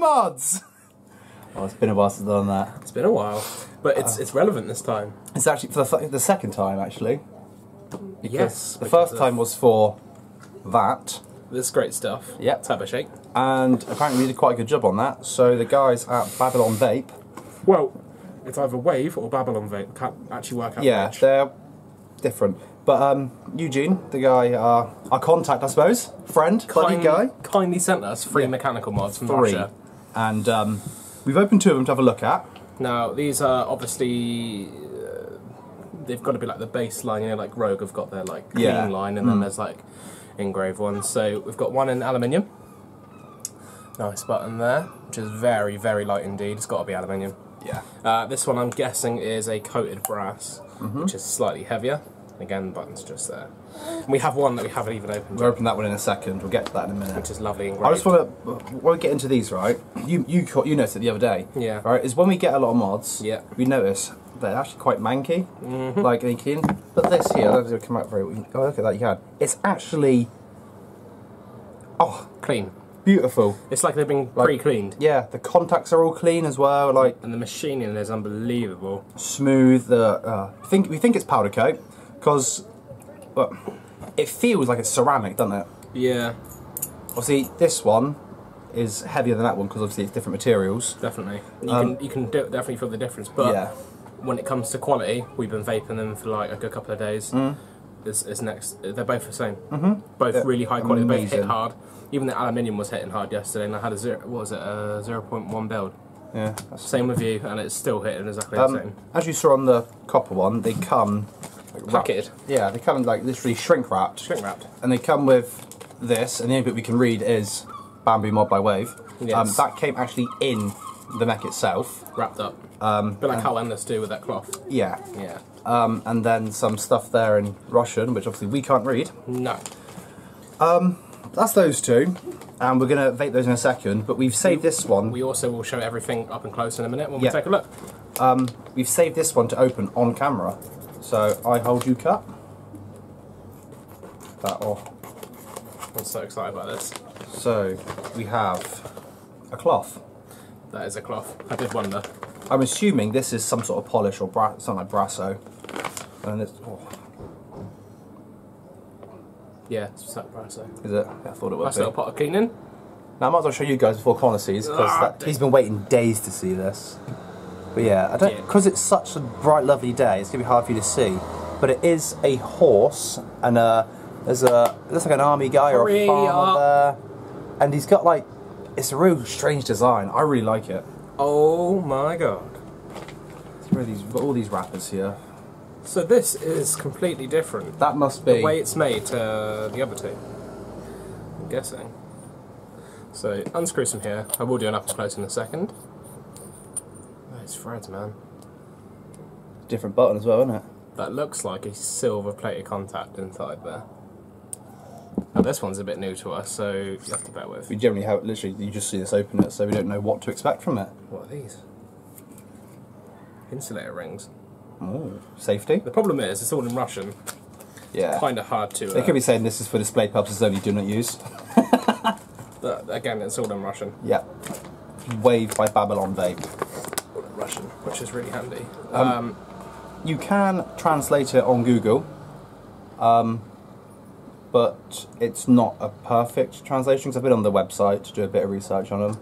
mods! Oh, it's been a while since I've done that. It's been a while, but it's it's relevant this time. It's actually for the, th- the second time, actually. Yes, The first time was for that, this great stuff. Yep. Turbo Shake. and apparently we did quite a good job on that. So the guys at Babylon Vape, Well, it's either Wave or Babylon Vape. Can't actually work out yeah, which. they're different. But um, Eugene, the guy, uh, our contact, I suppose, friend, buddy Kind- guy, kindly sent us free Yeah. mechanical mods from three, Russia. And um, we've opened two of them to have a look at. Now these are obviously uh, they've got to be like the baseline. You know, like Rogue have got their like clean Yeah. Hmm. line, and then there's like engraved ones. So we've got one in aluminium. Nice button there, which is very very light indeed. It's got to be aluminium. Yeah. Uh, this one I'm guessing is a coated brass, Mm-hmm. which is slightly heavier. Again, the button's just there. And we have one that we haven't even opened, We'll yet, open that one in a second. We'll get to that in a minute. which is lovely engraved. I just want to, we get into these, right? You you caught, you noticed it the other day. Yeah. Right, is when we get a lot of mods. Yeah. We notice they're actually quite manky. Mm-hmm. Like and you can, but this here, think it'll come out very. well. Oh, look at that! You can. It's actually. Oh, clean. beautiful. It's like they've been Like- pre-cleaned. Yeah, the contacts are all clean as well. Like And the machining is unbelievable. smooth. The uh, think we think it's powder coat because, well, it feels like it's ceramic, doesn't it? Yeah, Obviously, this one is heavier than that one because obviously it's different materials. definitely. You Um, can you can do, definitely feel the difference. But yeah. when it comes to quality, we've been vaping them for like a good couple of days. It's, it's next. They're both the same. Mm-hmm. Both They're really high quality. They both hit hard. Even the aluminium was hitting hard yesterday, and I had a zero. What was it? A zero point one build. Yeah. Same with you, and it's still hitting exactly the Um, same. as you saw on the copper one, they come wrapped- Yeah, they come like literally shrink wrapped, Shrink wrapped. and they come with this. And the only bit we can read is Bamboo Mod by Wave. Um, Yes. that came actually in the mech itself. Wrapped up. Um, But like how endless do with that cloth. yeah, Yeah. um, and then some stuff there in Russian, which obviously we can't read. No. Um, That's those two, and we're gonna vape those in a second. But we've saved this one. We also will show everything up and close in a minute when Yeah. we take a look. Um, We've saved this one to open on camera. So I hold you cut. That off. I'm so excited about this. So we have a cloth. That is a cloth. I did wonder. I'm assuming this is some sort of polish or bra- something like Brasso. And it's, oh, Yeah, it's that price. So. is it? Yeah, I thought it would Nice be. little pot of cleaning. Now I might as well show you guys before Connor sees Ah, because he's been waiting days to see this. But yeah, I don't Yeah. because it's such a bright, lovely day. It's gonna be hard for you to see. But it is a horse and uh there's a it looks like an army guy or a farmer up. there, and he's got like it's a real strange design. I really like it. Oh my god. Really, we've all these wrappers here. So this is completely different. That must be The way it's made to the other two. I'm guessing. So unscrew some here. I will do an up close in a second. Those threads, man. different button as well, isn't it? That looks like a silver plated contact inside there. Now this one's a bit new to us, so you have to bear with. We generally have literally you just see us open it, so we don't know what to expect from it. What are these? Insulator rings. Oh, safety. The problem is, it's all in Russian. Yeah. Kind of hard to. They Uh, could be saying this is for display purposes only. Do not use. but again, it's all in Russian. Yeah. Wave by Babylon Vape. All in Russian, which is really handy. Um, Um, You can translate it on Google, um, but it's not a perfect translation because I've been on the website to do a bit of research on them.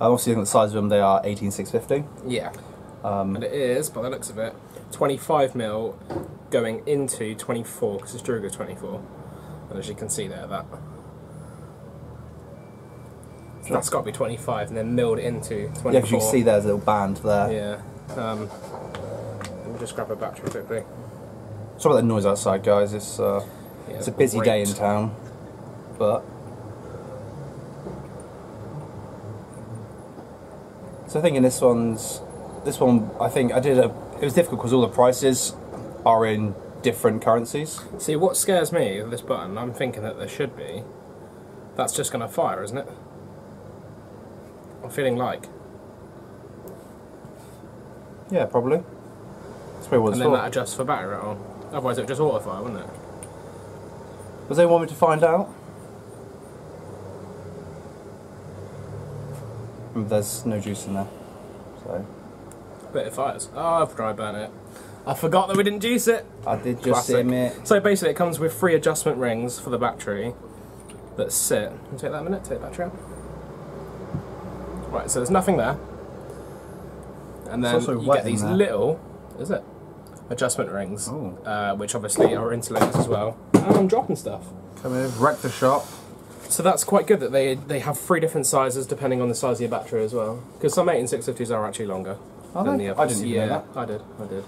Uh, obviously, looking at the size of them, they are 18650. yeah. Um, and it is, by the looks of it, 25 mil going into 24 because it's Druga 24. And as you can see there, that. So that's got to be 25 and then milled into 24. Yeah, because you can see there's a little band there. Yeah. Um, let me just grab a battery quickly. Sorry about the noise outside, guys. It's uh, Yeah, it's a busy day in town, but. So I think in this one's, this one I think I did a. It was difficult because all the prices are in different currencies. See, what scares me with this button, I'm thinking that there should be. That's just going to fire, isn't it? I'm feeling like. Yeah, probably. That's probably what it's And then for. that adjusts for battery at all. Otherwise, it would just auto fire, wouldn't it? Does anyone want me to find out? Remember, there's no juice in there. So Bit of fires. Oh, I've dry burnt it. I forgot that we didn't juice it. I did just Classic. admit. So basically, it comes with three adjustment rings for the battery that sit. Can you take that a minute? Take the battery out. Right, so there's nothing there. And then you get these little, is it? Adjustment rings, Oh. uh, which obviously are insulators as well. And I'm dropping stuff. Come in, wreck the shop. So that's quite good that they they have three different sizes depending on the size of your battery as well. Because some 1860s are actually longer Are than they? the I others. didn't even yeah, know I did. I did.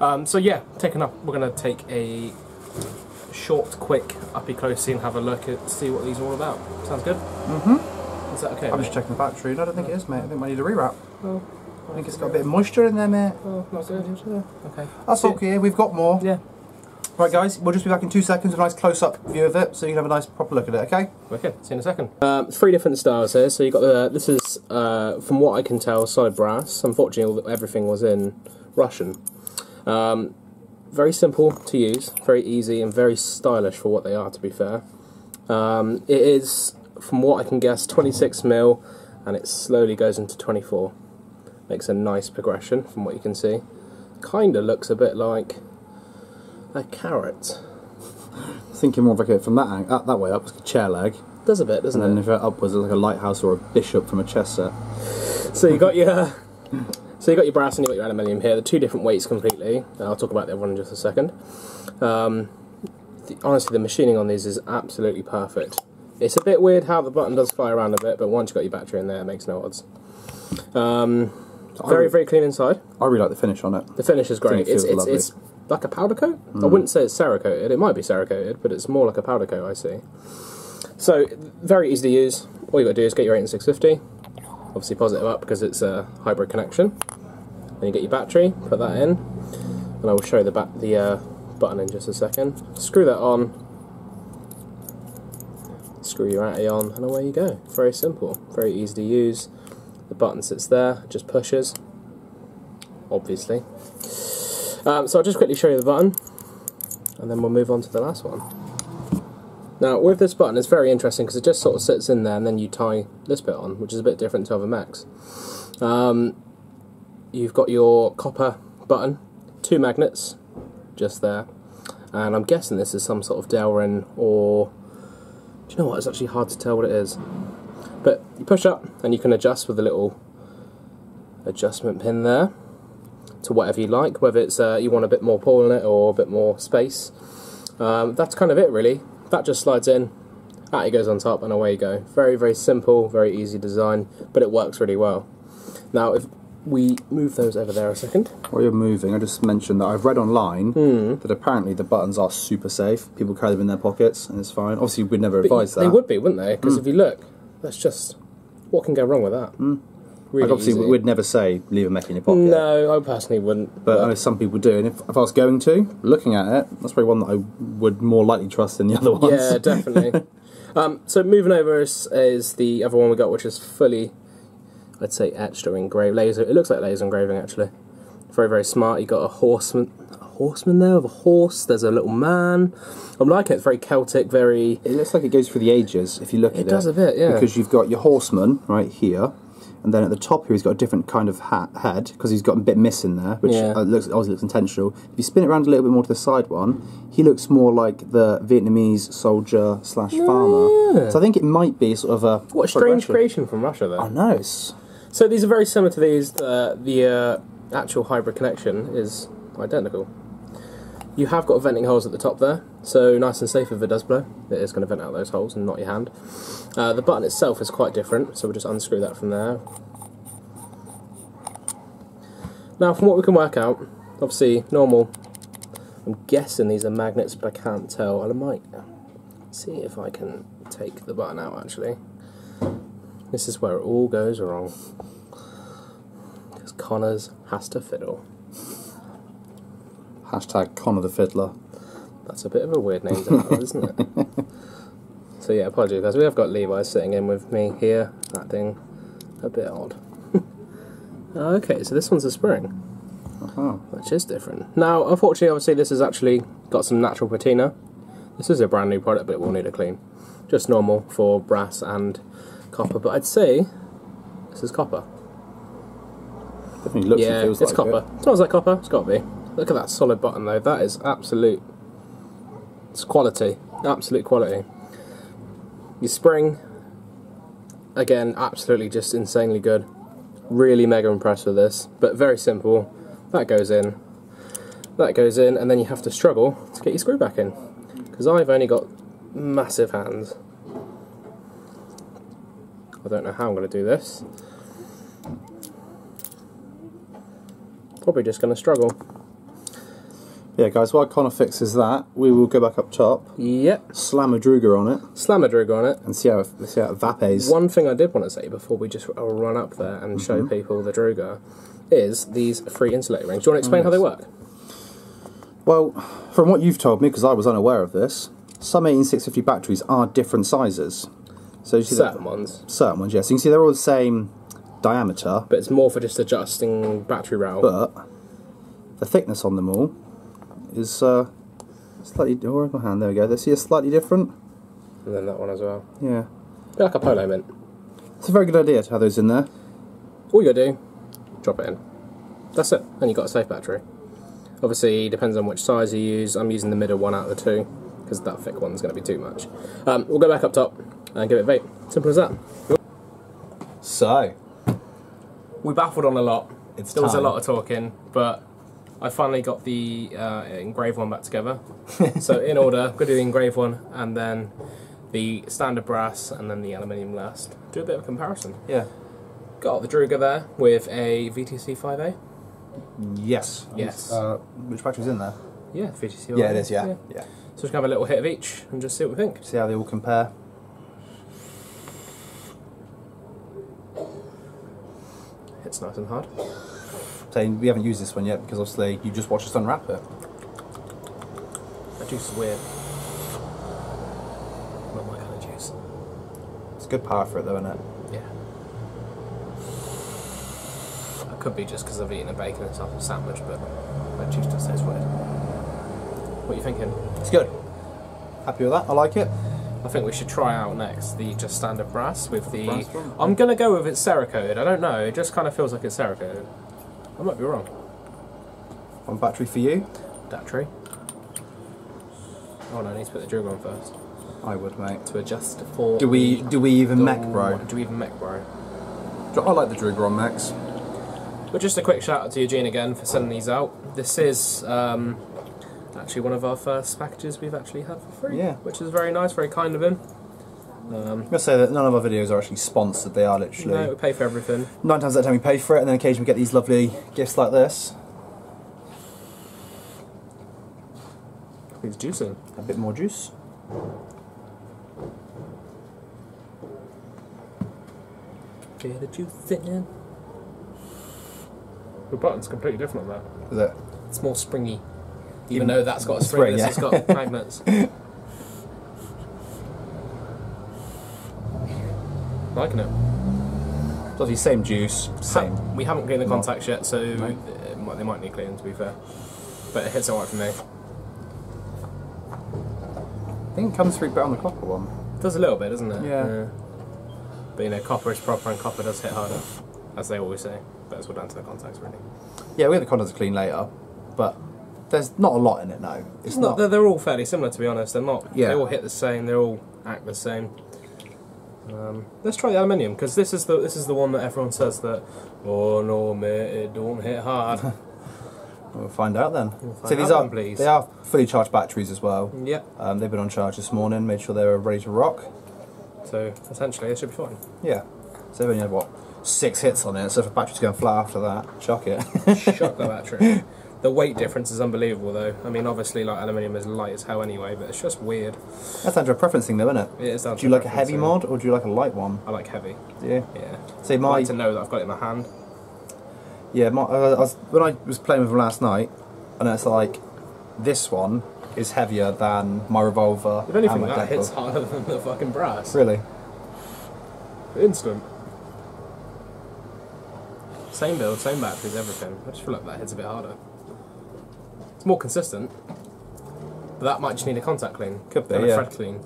Um, so yeah, taking up. We're gonna take a short, quick uppy closey and have a look at see what these are all about. Sounds good. Mm-hmm. Is that okay? I'm mate? just checking the battery. No, I don't think it is, mate. I think I need a rewrap. Oh, I think it's got a bit of moisture in there, mate. oh, not good. Okay. That's See- okay. We've got more. Yeah. Right, guys. We'll just be back in two seconds with a nice close-up view of it, so you can have a nice proper look at it. Okay? Okay, see you in a second. Um, three different styles here. So you got the. This is, uh, from what I can tell, solid brass. Unfortunately, everything was in Russian. Um, very simple to use, very easy, and very stylish for what they are. To be fair, um, it is, from what I can guess, 26 mil, and it slowly goes into 24. Makes a nice progression from what you can see. Kinda looks a bit like a carrot. Thinking more of like a, from that angle, that, that way up, it's like a chair leg, Does a bit, doesn't and it? then if it upwards, it's like a lighthouse or a bishop from a chess set. So you got your so you got your brass and you got your aluminium here. The two different weights completely. And I'll talk about the other one in just a second. Um, the, honestly, the machining on these is absolutely perfect. It's a bit weird how the button does fly around a bit, but once you've got your battery in there, it makes no odds. Um, very, very clean inside. I really like the finish on it. The finish is great. it It's, feels it's, lovely. it's like a powder coat. I wouldn't say it's Cerakoted. It might be Cerakoted, but it's more like a powder coat, I see. So, very easy to use. All you got to do is get your 18650. Obviously, positive up because it's a hybrid connection. Then you get your battery, put that in, and I will show you the, ba- the uh, button in just a second. Screw that on. Screw your Atty on, and away you go. Very simple, very easy to use. The button sits there, just pushes. Obviously, um, so I'll just quickly show you the button, and then we'll move on to the last one. Now, with this button, it's very interesting because it just sort of sits in there, and then you tie this bit on, which is a bit different to other mechs. Um, you've got your copper button, two magnets, just there, and I'm guessing this is some sort of Delrin or. Do you know what? It's actually hard to tell what it is. But you push up, and you can adjust with a little adjustment pin there to whatever you like, whether it's uh, you want a bit more pull in it or a bit more space. Um, that's kind of it, really. That just slides in, out it goes on top, and away you go. Very, very simple, very easy design, but it works really well. Now, if we move those over there a second, While you're moving, I just mentioned that I've read online Hmm. that apparently the buttons are super safe. People carry them in their pockets, and it's fine. Obviously, we'd never But advise that. they would be, wouldn't they? Because if you look, that's just what can go wrong with that. Really Like, obviously, easy. we'd never say leave a mech in your pocket. No, I personally wouldn't. But I know some people do, and if, if I was going to, looking at it, that's probably one that I would more likely trust than the other ones. Yeah, definitely. um, so moving over is, is the other one we got, which is fully, I'd say, etched or engraved. Laser. It looks like laser engraving actually. Very very smart. You got a horseman, a horseman there with a horse. There's a little man. I'm liking it. It's very Celtic. Very. It looks like it goes through the ages if you look at it. does a bit, yeah. Because you've got your horseman right here, and then at the top here he's got a different kind of hat head because he's got a bit missing there, which Yeah. uh, looks obviously looks intentional. If you spin it around a little bit more to the side one, he looks more like the Vietnamese soldier slash farmer. So I think it might be sort of a What a strange creation from Russia, though. I know. So these are very similar to these. Uh, the uh, actual hybrid connection is identical. You have got venting holes at the top there, so nice and safe if it does blow. It is going to vent out those holes and not your hand. Uh, the button itself is quite different, so we'll just unscrew that from there. Now, from what we can work out, obviously normal. I'm guessing these are magnets, but I can't tell. I might see if I can take the button out actually. This is where it all goes wrong. Connors has to fiddle. hashtag Connor the Fiddler. That's a bit of a weird name to have, isn't it? So yeah, apologies guys. We have got Levi sitting in with me here, acting a bit odd. okay, so this one's a spring, Uh-huh. which is different. Now, unfortunately, obviously, this has actually got some natural patina. This is a brand new product, but it will need a clean. Just normal for brass and copper, but I'd say This is copper. Definitely looks yeah, and feels it's like copper. it. Smells like copper. It's got to be. Look at that solid button though. That is absolute. It's quality. Absolute quality. Your spring. Again, absolutely just insanely good. Really mega impressed with this, but very simple. That goes in. That goes in, and then you have to struggle to get your screw back in. Because I've only got massive hands. I don't know how I'm going to do this. Probably just going to struggle. Yeah, guys, while Connor fixes that, we will go back up top, Yep. slam a Druga on it, Slam a drug on it. and see how it, see how it vapes. One thing I did want to say before we just I'll run up there and show Mm-hmm. people the Druga is these free insulator rings. Do you want to explain how they work? Well, from what you've told me, because I was unaware of this, some 18650 batteries are different sizes. So you see Certain ones, certain ones, yes. You can see they're all the same diameter, but it's more for just adjusting battery rail. but the thickness on them all is uh, slightly. Oh, where's my hand? There we go. They see a slightly different. and then that one as well. Yeah, Bit like a polo mint. it's a very good idea to have those in there. All you gotta do, drop it in. That's it, and you've got a safe battery. Obviously, depends on which size you use. I'm using the middle one out of the two because that thick one's going to be too much. Um, we'll go back up top and give it a vape. Simple as that. So, We baffled on a lot. It's there was a lot of talking, but I finally got the uh, engraved one back together. so in order, I'm going to do the engraved one and then the standard brass and then the aluminium last. Do a bit of a comparison. yeah. Got the Druga there with a VTC 5A. Yes. Yes. Uh, which battery's in there? Yeah, VTC 5A. Yeah, it is. Yeah. yeah. So just have a little hit of each and just see what we think. See how they all compare. It's nice and hard. Saying we haven't used this one yet because obviously you just watched us unwrap it. That juice is weird. Not my kind of juice. It's good power for it though, isn't it? Yeah. That could be just because I've eaten a bacon and stuff sandwich, but that juice does taste weird. What are you thinking? It's good. Happy with that? I like it. I think we should try out next the just standard brass with the. Brass? I'm gonna go with it's Cerakote. I don't know. It just kind of feels like it's Cerakote. I might be wrong. One battery for you. Battery. Oh no, I need to put the Druga on first I would, mate. to adjust for. Do we do we even mech, bro? Do we even mech, bro? I like the Druga on mechs. But just a quick shout out to Eugene again for sending these out. This is um, actually one of our first packages we've actually had for free. Yeah. Which is very nice, very kind of him. Um, I'm gonna say that none of our videos are actually sponsored. They are literally no, we pay for everything. nine times out of ten we pay for it, and then occasionally we get these lovely gifts like this. He's juicing. A bit more juice. Get a juice in. The button's completely different on that. Is it? It's more springy. Even Even though that's got a spring, spring, yeah. has got magnets. Liking it. It's obviously same juice, same. Ha- we haven't cleaned the contacts yet, so No. Uh, might, they might need cleaning to be fair. But it hits alright for me. I think it comes through better on the copper one. It does a little bit, doesn't it? Yeah. But you know, copper is proper and copper does hit harder, as they always say. But it's all down to the contacts, really. Yeah, we get the contacts clean later, but there's not a lot in it now. It's It's not. They're, they're all fairly similar, to be honest. They're not. Yeah. They all hit the same. They all act the same. Um, let's try the aluminium because this is the this is the one that everyone says that. Oh no, mate, it don't hit hard. We'll find out then. find so these are then, please. they are fully charged batteries as well. yep. Um, they've been on charge this morning. Made sure they were ready to rock. So essentially, it should be fine. Yeah. So they've only had what six hits on it. So if a battery's going flat after that, shock it. Shock the battery. The weight difference is unbelievable, though. I mean, obviously, like aluminium is light as hell anyway, but it's just weird. That's down to a preference thing, though, isn't it? It is Do you like a heavy so- mod or do you like a light one? I like heavy. Yeah. Yeah. See I my like to know that I've got it in my hand. yeah my uh, I was, when I was playing with them last night, and it's like this one is heavier than my revolver. If anything, that hits harder than the fucking brass. Really? Instant. Same build, same batteries, everything. I just feel like that hits a bit harder. It's more consistent. But that might just need a contact clean. Could be, and a thread clean.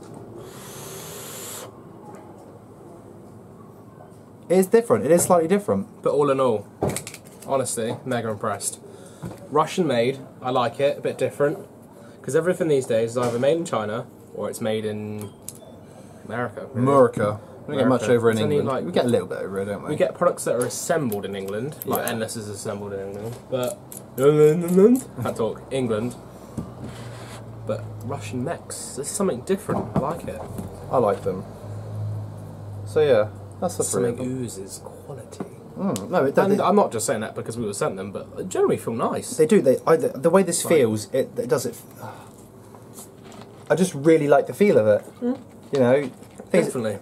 It is different. It is slightly different. But all in all, honestly, mega impressed. Russian made, I like it, a bit different. Because everything these days is either made in China or it's made in America. really. America. We don't get much over in England. like- we get a little bit over it, don't we? We get products that are assembled in England, like Yeah. Endless is assembled in England, but England can't talk England. But Russian mechs, there's something different. I like it. I like them. So yeah, that's the Something oozes quality. Mm, no, it, And they, I'm not just saying that because we were sent them, but they generally feel nice. they do. They I, the, the way this feels, it, it does it. I just really like the feel of it. You know, Definitely.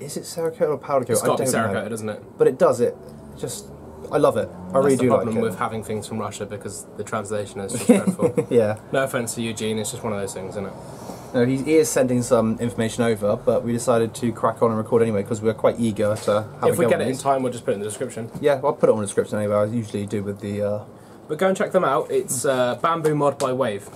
Is it Cerakote or powder coat? It's I got to don't be. Cerakote, doesn't it? But it does it. Just, I love it. I really That's the do problem like it. with having things from Russia because the translation is just dreadful. yeah. No offense to Eugene, it's just one of those things, isn't it? No, he, he is sending some information over, but we decided to crack on and record anyway because we are quite eager to have if we get it in time, we'll just put it in the description. Yeah, I'll put it on the description anyway. I usually do with the uh, But go and check them out. It's uh, Bamboo Mod by Wave.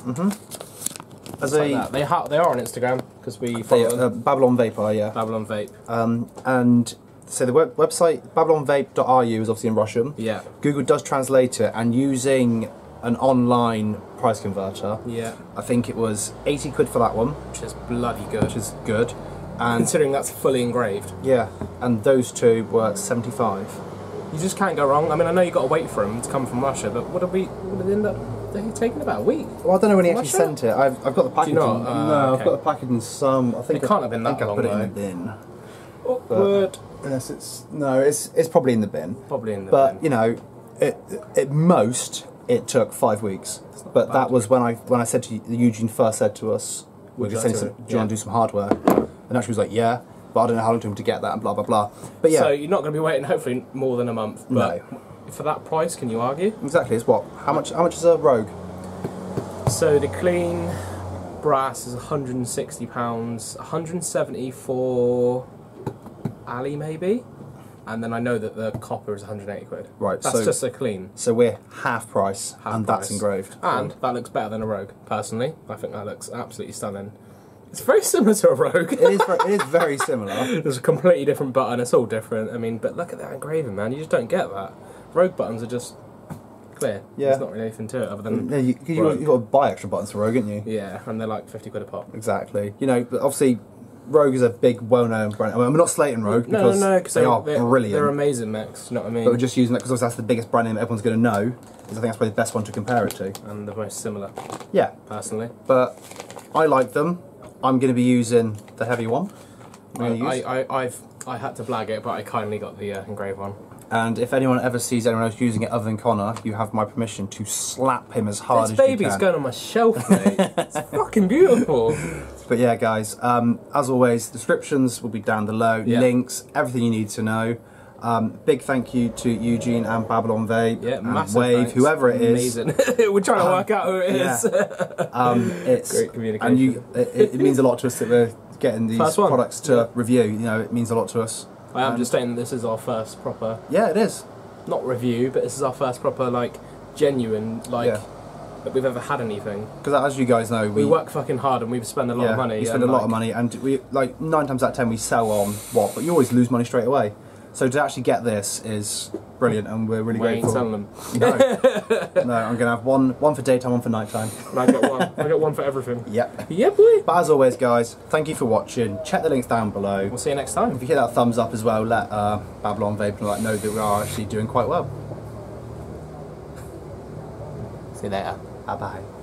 As Like a. They, ha- they are on Instagram because we they, follow them. uh, Babylon Vapor, yeah. Babylon Vape. Um, and so the web- website babylonvape.ru is obviously in Russian. Yeah. Google does translate it, and using an online price converter, Yeah. I think it was 80 quid for that one, Which is bloody good. which is good. And Considering that's fully engraved. yeah, and those two were 75. You just can't go wrong. I mean, I know you got to wait for them to come from Russia, but what did we? What did it end up? They taken about a week. Well, I don't know when he actually Russia? sent it. I've, I've got the package. not? in- Uh, no, I've got the package in some. I think It can't have been I think that I long, put it in the bin. Awkward. Unless it's no, it's it's probably in the bin. Probably in the But bin. you know, it, at most it took five weeks. But bad. that was when I when I said to Eugene first said to us, "We're Would you going like to to- do you want to do some hardware?" And actually was like, "Yeah," but I don't know how long it took him to get that and blah blah blah. But yeah, So you're not going to be waiting, hopefully, more than a month. But for that price, can you argue? exactly. It's what? How much? How much is a Rogue? So the clean brass is 160 pounds, 170 for Ali maybe, and then I know that the copper is 180 quid. Right, That's so- just a clean. So we're half price, Half and that's engraved. And that looks better than a Rogue. Personally, I think that looks absolutely stunning. It's very similar to a Rogue. it is. Very, it is very similar. There's a completely different button. It's all different. I mean, but look at that engraving, man. You just don't get that. Rogue buttons are just clear. Yeah. There's not really anything to it other than Yeah, you, you, Rogue. you got to buy extra buttons for Rogue, didn't you? yeah, and they're like 50 quid a pop. Exactly. You know, but obviously, Rogue is a big, well-known brand. I mean, we're not slating Rogue No, because no, because they are they're, brilliant. They're amazing mechs. You know what I mean? but we're just using that because that's the biggest brand name everyone's going to know. Because I think that's probably the best one to compare it to. and the most similar, Yeah, personally. but I like them. I'm going to be using the heavy one. I'm I. I, I, I've I had to blag it, but I kindly got the uh, engraved one. And if anyone ever sees anyone else using it other than Connor, you have my permission to slap him as hard This as you can. This baby's going on my shelf, mate. it's fucking beautiful. But yeah, guys, um, as always, descriptions will be down below, Yeah. links, everything you need to know. Um, big thank you to Eugene and Babylon Vape, Yeah, and Wave, thanks. whoever it is. Amazing. We're trying to work out who it is. Yeah. Um, it's Great communication. and you, it, it means a lot to us that we're getting these products to review. You know, it means a lot to us. I am just saying that this is our first proper, Yeah, it is. not review, but this is our first proper, like, genuine, like, Yeah. that we've ever had anything. Because as you guys know, we, We, work fucking hard and we've spent a lot yeah, of money. we spend a and, lot of money, and we like nine times out of ten we sell on what, but you always lose money straight away. So to actually get this is brilliant, and we're really We ain't grateful. them. No, no, I'm gonna have one, one for daytime, one for nighttime. And I get one. I get one for everything. Yep. Yeah, boy. But as always, guys, thank you for watching. Check the links down below. We'll see you next time. If you hit that thumbs up as well, let uh, Babylon Vape like know that we are actually doing quite well. See you later. Bye bye.